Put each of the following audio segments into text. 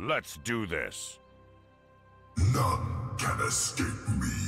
Let's do this. None can escape me.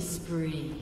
Spree.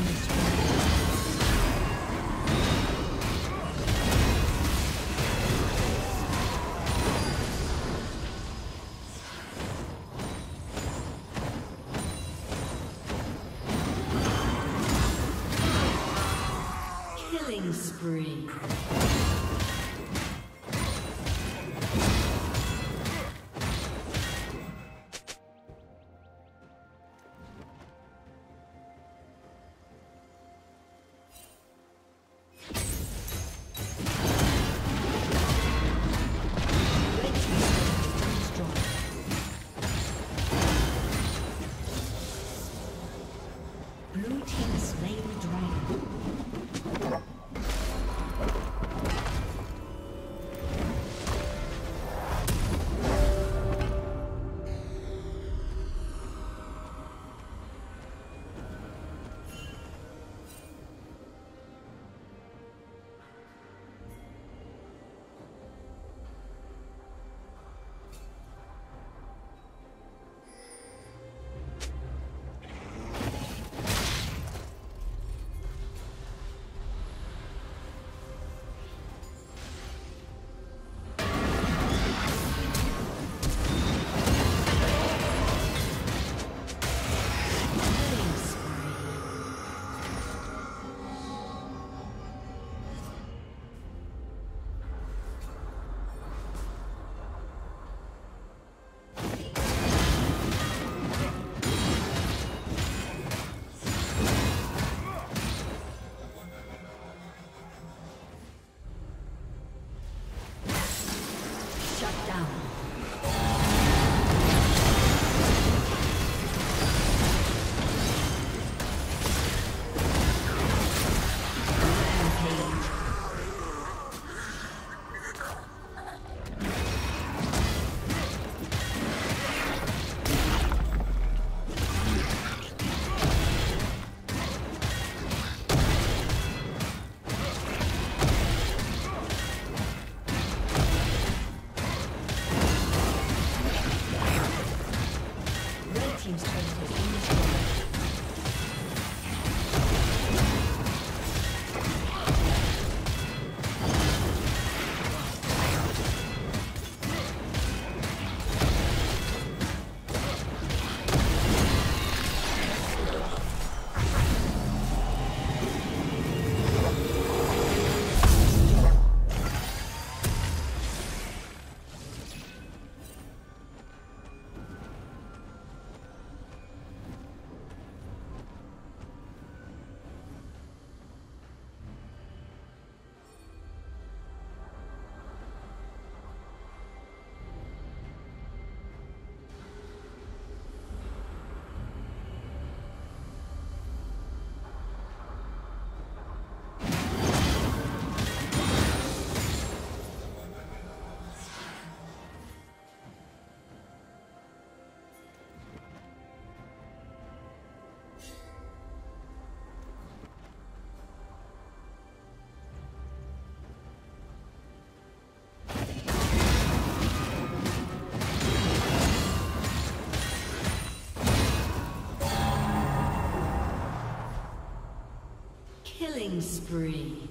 Spree.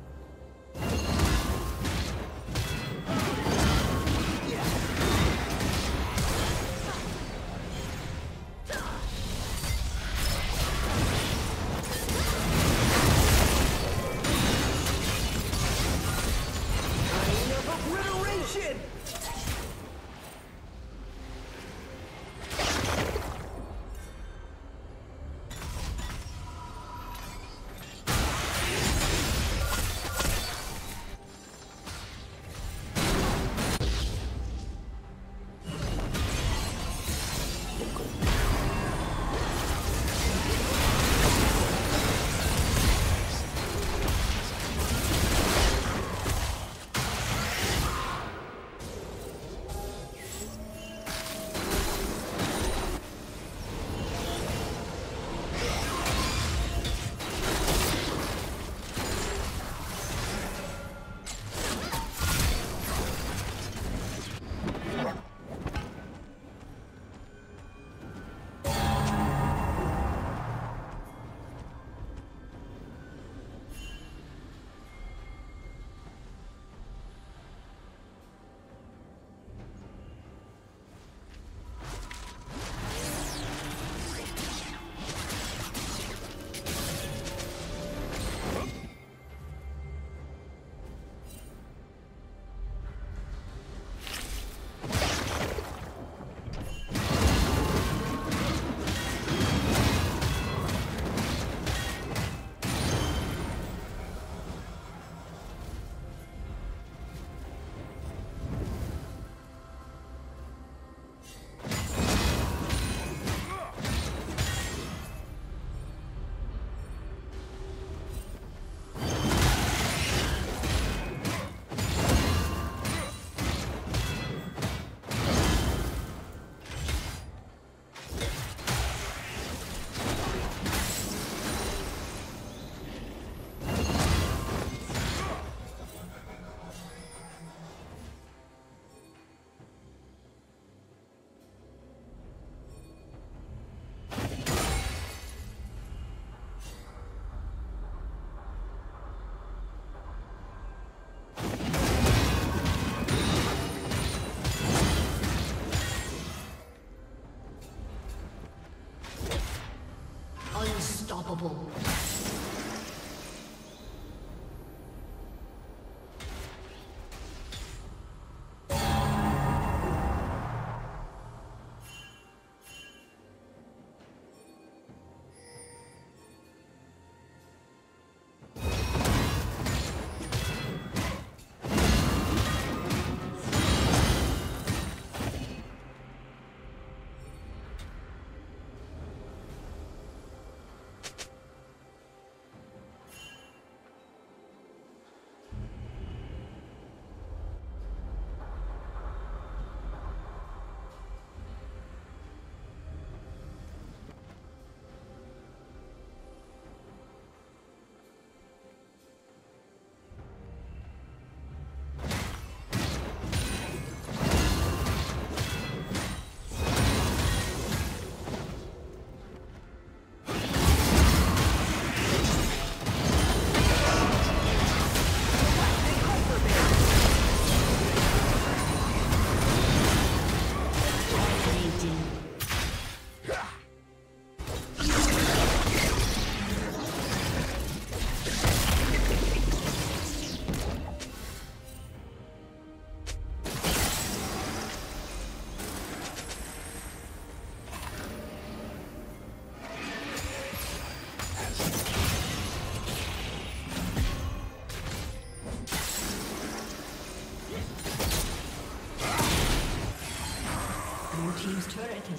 Unstoppable.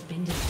Has been destroyed.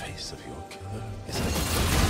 Okay.